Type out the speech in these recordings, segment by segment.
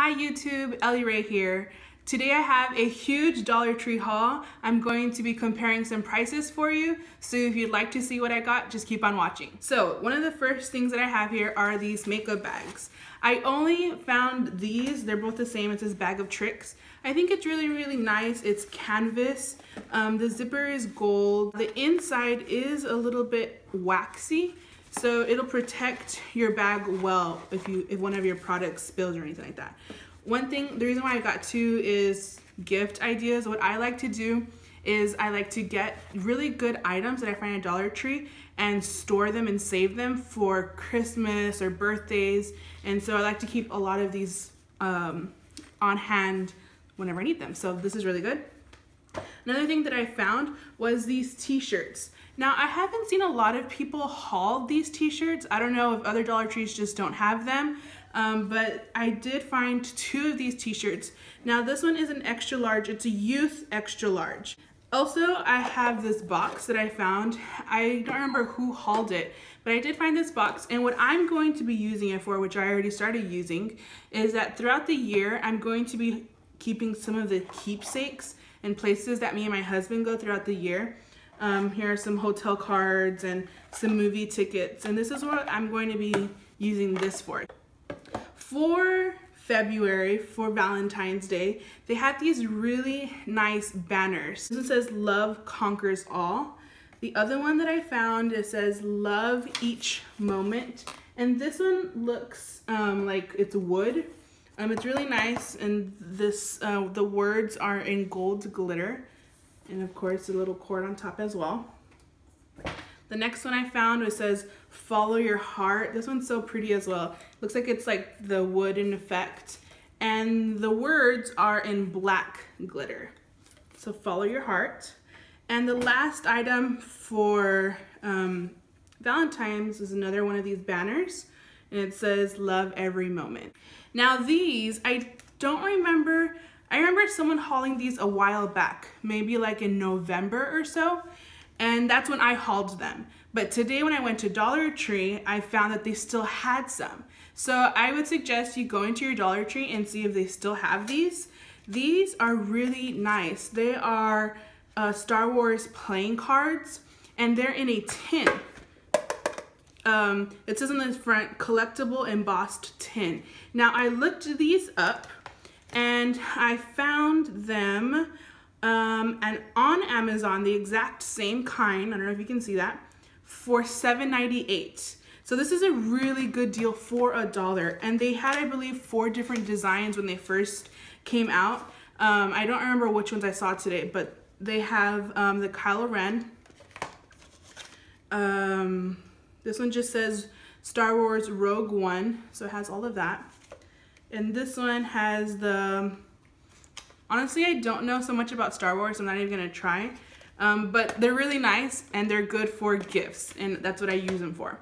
Hi YouTube, Elie Rey here. Today I have a huge Dollar Tree haul. I'm going to be comparing some prices for you. So if you'd like to see what I got, just keep on watching. So one of the first things that I have here are these makeup bags. I only found these, they're both the same, it's this bag of tricks. I think it's really, really nice. It's canvas. Um, the zipper is gold. The inside is a little bit waxy. So it'll protect your bag well if you if one of your products spills or anything like that. One thing, the reason why I got two is gift ideas. What I like to do is I like to get really good items that I find at Dollar Tree and store them and save them for Christmas or birthdays. And so I like to keep a lot of these um, on hand whenever I need them. So this is really good. Another thing that I found was these t-shirts. Now I haven't seen a lot of people haul these t-shirts. I don't know if other Dollar Trees just don't have them, um, but I did find two of these t-shirts. Now this one is an extra large, it's a youth extra large. Also, I have this box that I found. I don't remember who hauled it, but I did find this box. And what I'm going to be using it for, which I already started using, is that throughout the year, I'm going to be keeping some of the keepsakes and places that me and my husband go throughout the year. Um, here are some hotel cards and some movie tickets. And this is what I'm going to be using this for. For February, for Valentine's Day, they had these really nice banners. This one says love conquers all. The other one that I found, it says love each moment. And this one looks um, like it's wood um, it's really nice, and this uh, the words are in gold glitter, and of course a little cord on top as well. The next one I found it says follow your heart. This one's so pretty as well. Looks like it's like the wooden effect, and the words are in black glitter. So follow your heart. And the last item for um, Valentine's is another one of these banners and it says love every moment. Now these, I don't remember, remember someone hauling these a while back, maybe like in November or so, and that's when I hauled them. But today when I went to Dollar Tree, I found that they still had some. So I would suggest you go into your Dollar Tree and see if they still have these. These are really nice. They are uh, Star Wars playing cards and they're in a tin um, it says on the front, collectible embossed tin. Now I looked these up and I found them um, and on Amazon, the exact same kind, I don't know if you can see that, for $7.98. So this is a really good deal for a dollar. And they had, I believe, four different designs when they first came out. Um, I don't remember which ones I saw today, but they have um, the Kylo Ren, um, this one just says Star Wars Rogue One, so it has all of that. And this one has the, honestly, I don't know so much about Star Wars, I'm not even gonna try. Um, but they're really nice and they're good for gifts, and that's what I use them for.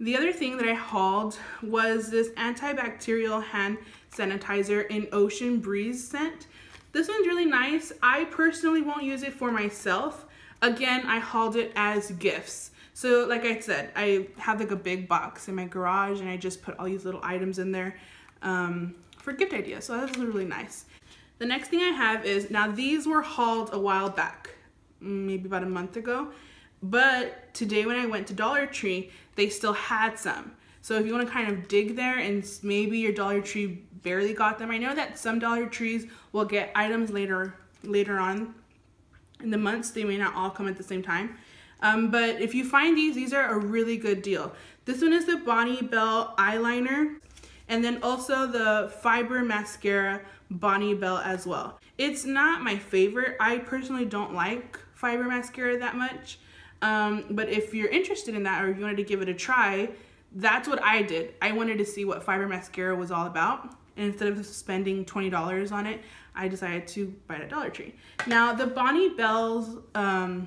The other thing that I hauled was this antibacterial hand sanitizer in Ocean Breeze scent. This one's really nice. I personally won't use it for myself. Again, I hauled it as gifts. So like I said, I have like a big box in my garage and I just put all these little items in there um, for gift ideas. So that's really nice. The next thing I have is, now these were hauled a while back, maybe about a month ago. But today when I went to Dollar Tree, they still had some. So if you want to kind of dig there and maybe your Dollar Tree barely got them. I know that some Dollar Trees will get items later later on in the months. They may not all come at the same time. Um, but if you find these, these are a really good deal. This one is the Bonne Bell eyeliner and then also the Fiber Mascara Bonne Bell as well. It's not my favorite. I personally don't like Fiber Mascara that much. Um, but if you're interested in that or if you wanted to give it a try, that's what I did. I wanted to see what Fiber Mascara was all about. And instead of spending $20 on it, I decided to buy it at Dollar Tree. Now, the Bonne Bell's um,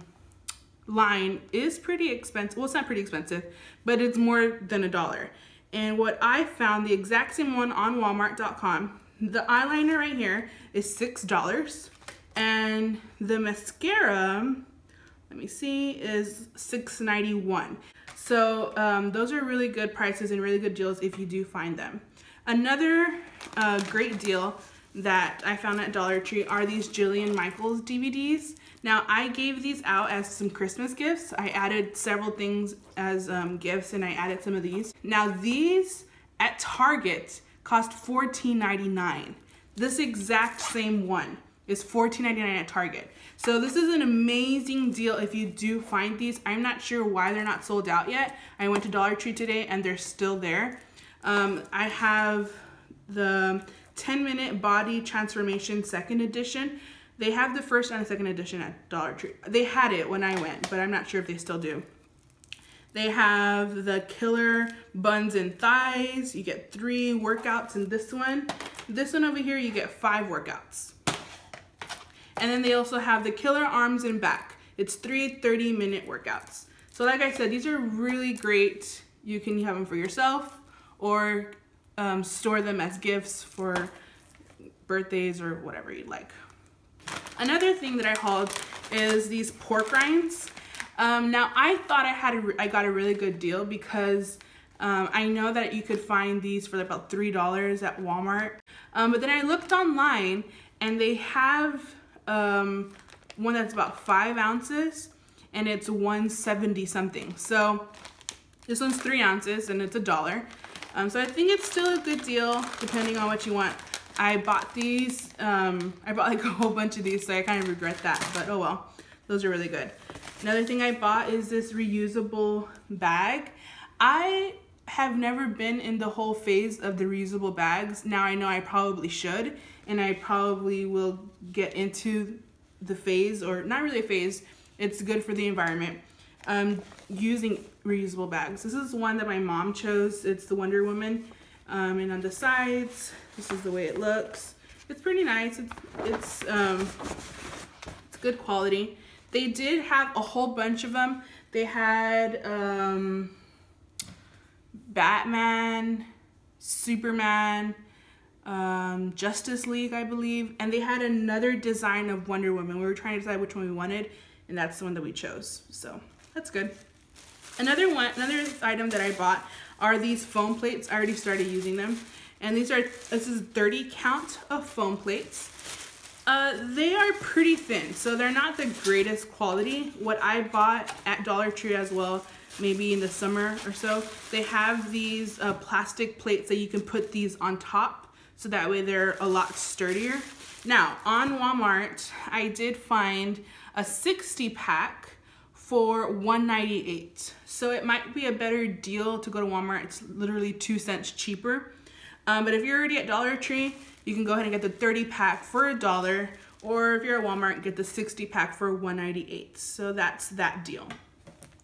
line is pretty expensive. Well, it's not pretty expensive, but it's more than a dollar. And what I found, the exact same one on walmart.com, the eyeliner right here is $6. And the mascara, let me see, is $6.91. So um, those are really good prices and really good deals if you do find them. Another uh, great deal that I found at Dollar Tree are these Jillian Michaels DVDs. Now I gave these out as some Christmas gifts. I added several things as um, gifts and I added some of these. Now these at Target cost $14.99. This exact same one is $14.99 at Target. So this is an amazing deal if you do find these. I'm not sure why they're not sold out yet. I went to Dollar Tree today and they're still there. Um, I have the 10 minute body transformation second edition. They have the first and second edition at Dollar Tree. They had it when I went, but I'm not sure if they still do. They have the killer buns and thighs. You get three workouts in this one. This one over here, you get five workouts. And then they also have the killer arms and back. It's three 30 minute workouts. So like I said, these are really great. You can have them for yourself or um, store them as gifts for birthdays or whatever you'd like. Another thing that I hauled is these pork rinds. Um, now I thought I had a, I got a really good deal because um, I know that you could find these for about $3 at Walmart. Um, but then I looked online and they have um, one that's about five ounces and it's 170 something. So this one's three ounces and it's a dollar. Um, so I think it's still a good deal depending on what you want. I bought these, um, I bought like a whole bunch of these so I kind of regret that, but oh well, those are really good. Another thing I bought is this reusable bag. I have never been in the whole phase of the reusable bags. Now I know I probably should, and I probably will get into the phase, or not really a phase, it's good for the environment, um, using reusable bags. This is one that my mom chose. It's the Wonder Woman. Um, and on the sides, this is the way it looks. It's pretty nice. It's, it's, um, it's good quality. They did have a whole bunch of them. They had, um, Batman, Superman, um, Justice League, I believe, and they had another design of Wonder Woman. We were trying to decide which one we wanted, and that's the one that we chose. So that's good. Another one, another item that I bought are these foam plates. I already started using them, and these are this is 30 count of foam plates. Uh, they are pretty thin, so they're not the greatest quality. What I bought at Dollar Tree as well maybe in the summer or so. They have these uh, plastic plates that you can put these on top so that way they're a lot sturdier. Now, on Walmart, I did find a 60 pack for 198 So it might be a better deal to go to Walmart. It's literally two cents cheaper. Um, but if you're already at Dollar Tree, you can go ahead and get the 30 pack for a dollar or if you're at Walmart, get the 60 pack for 198 So that's that deal.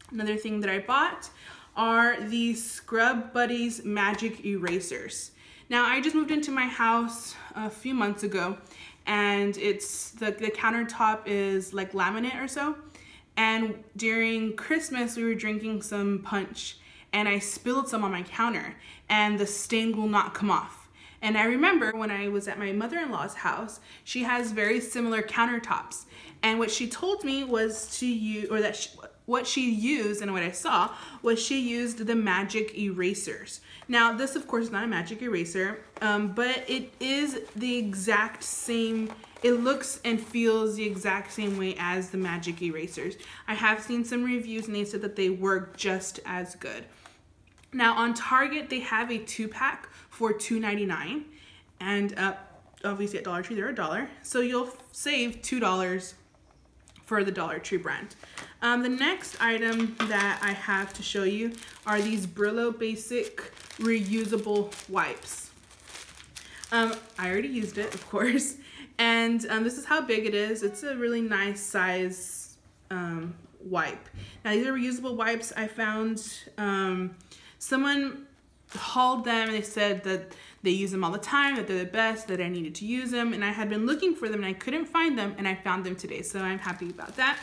Another thing that I bought are these Scrub Buddies Magic Erasers. Now I just moved into my house a few months ago and it's the, the countertop is like laminate or so. And during Christmas, we were drinking some punch and I spilled some on my counter and the stain will not come off. And I remember when I was at my mother-in-law's house, she has very similar countertops. And what she told me was to use, or that she, what she used and what I saw was she used the magic erasers. Now this of course is not a magic eraser, um, but it is the exact same, it looks and feels the exact same way as the magic erasers. I have seen some reviews and they said that they work just as good. Now on Target, they have a two pack for $2.99 and uh, obviously at Dollar Tree, they're a dollar. So you'll save $2 for the Dollar Tree brand. Um, the next item that I have to show you are these Brillo Basic reusable wipes. Um, I already used it, of course, and um, this is how big it is. It's a really nice size um, wipe. Now these are reusable wipes. I found um, someone hauled them and they said that they use them all the time, that they're the best, that I needed to use them. And I had been looking for them and I couldn't find them and I found them today. So I'm happy about that.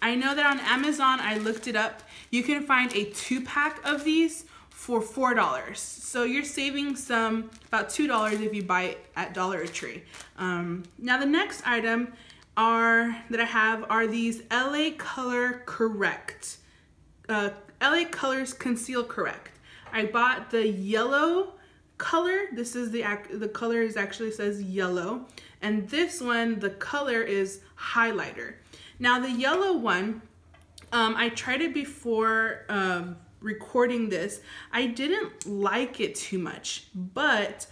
I know that on Amazon, I looked it up. You can find a two pack of these for $4. So you're saving some, about $2 if you buy it at Dollar Tree. Um, now the next item are, that I have are these LA Color Correct. Uh, LA Colors Conceal Correct. I bought the yellow color, this is the, act the color is actually says yellow. And this one, the color is highlighter. Now the yellow one, um, I tried it before um, recording this. I didn't like it too much, but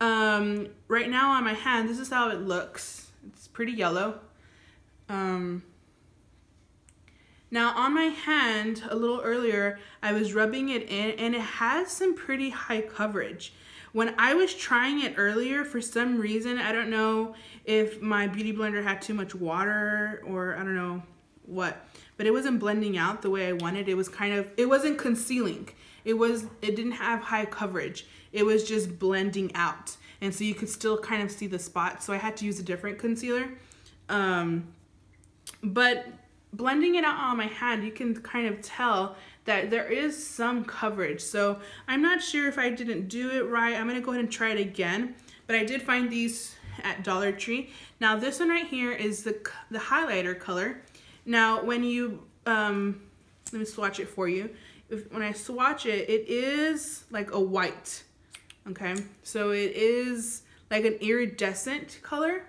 um, right now on my hand, this is how it looks. It's pretty yellow. Um, now on my hand, a little earlier, I was rubbing it in and it has some pretty high coverage. When I was trying it earlier, for some reason, I don't know if my beauty blender had too much water or I don't know what, but it wasn't blending out the way I wanted. It was kind of, it wasn't concealing. It was, it didn't have high coverage. It was just blending out. And so you could still kind of see the spots. So I had to use a different concealer. Um, but blending it out on my hand, you can kind of tell that there is some coverage. So I'm not sure if I didn't do it right. I'm gonna go ahead and try it again. But I did find these at Dollar Tree. Now this one right here is the, the highlighter color. Now when you, um, let me swatch it for you. If, when I swatch it, it is like a white, okay? So it is like an iridescent color.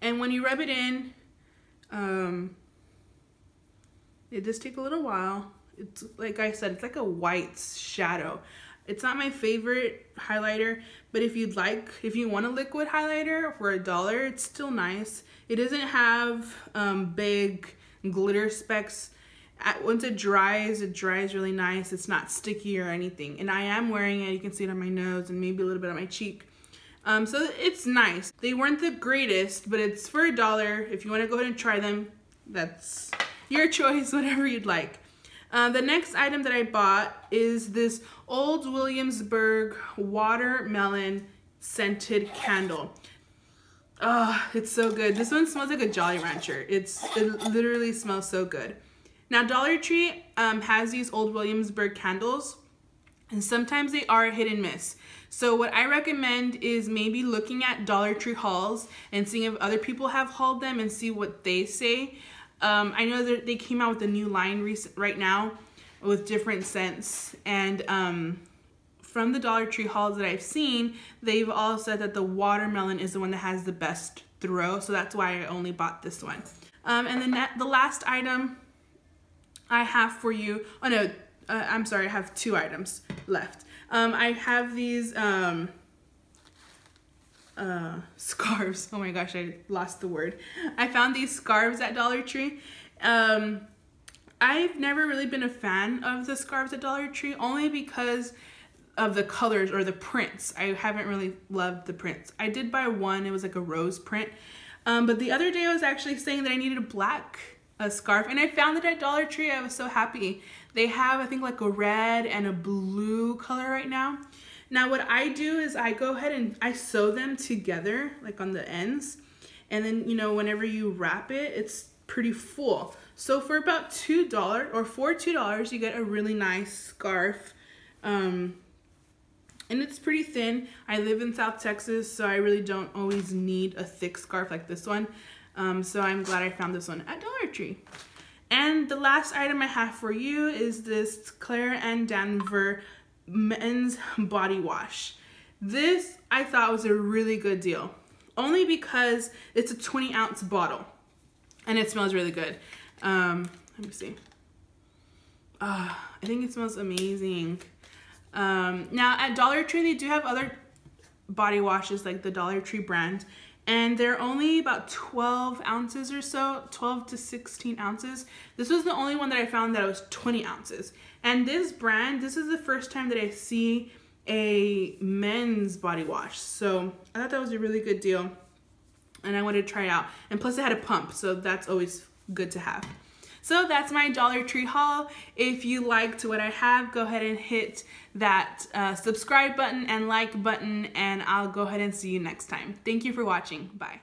And when you rub it in, um, it does take a little while. It's like I said, it's like a white shadow. It's not my favorite highlighter, but if you'd like, if you want a liquid highlighter for a dollar, it's still nice. It doesn't have um, big glitter specks. At, once it dries, it dries really nice. It's not sticky or anything. And I am wearing it. You can see it on my nose and maybe a little bit on my cheek. Um, so it's nice. They weren't the greatest, but it's for a dollar. If you want to go ahead and try them, that's your choice, whatever you'd like. Uh, the next item that I bought is this Old Williamsburg watermelon scented candle. Oh, it's so good. This one smells like a Jolly Rancher. It's It literally smells so good. Now, Dollar Tree um, has these Old Williamsburg candles, and sometimes they are hit and miss. So what I recommend is maybe looking at Dollar Tree hauls and seeing if other people have hauled them and see what they say. Um, I know that they came out with a new line recent, right now with different scents. And um, from the Dollar Tree hauls that I've seen, they've all said that the watermelon is the one that has the best throw. So that's why I only bought this one. Um, and then the last item I have for you, oh no, uh, I'm sorry, I have two items left. Um, I have these um, uh, scarves. Oh my gosh, I lost the word. I found these scarves at Dollar Tree. Um, I've never really been a fan of the scarves at Dollar Tree only because of the colors or the prints. I haven't really loved the prints. I did buy one, it was like a rose print. Um, but the other day I was actually saying that I needed a black a scarf and I found it at Dollar Tree. I was so happy. They have I think like a red and a blue color right now. Now what I do is I go ahead and I sew them together like on the ends and then you know whenever you wrap it it's pretty full. So for about $2 or for $2 you get a really nice scarf um, and it's pretty thin. I live in South Texas so I really don't always need a thick scarf like this one. Um, so I'm glad I found this one at Dollar Tree. And the last item I have for you is this Claire and Denver men's body wash. This I thought was a really good deal. Only because it's a 20 ounce bottle and it smells really good. Um, let me see. Uh, I think it smells amazing. Um, now at Dollar Tree, they do have other body washes like the Dollar Tree brand and they're only about 12 ounces or so 12 to 16 ounces. This was the only one that i found that was 20 ounces. And this brand this is the first time that i see a men's body wash. So i thought that was a really good deal and i wanted to try it out. And plus it had a pump so that's always good to have so that's my Dollar Tree haul. If you liked what I have, go ahead and hit that uh, subscribe button and like button and I'll go ahead and see you next time. Thank you for watching. Bye.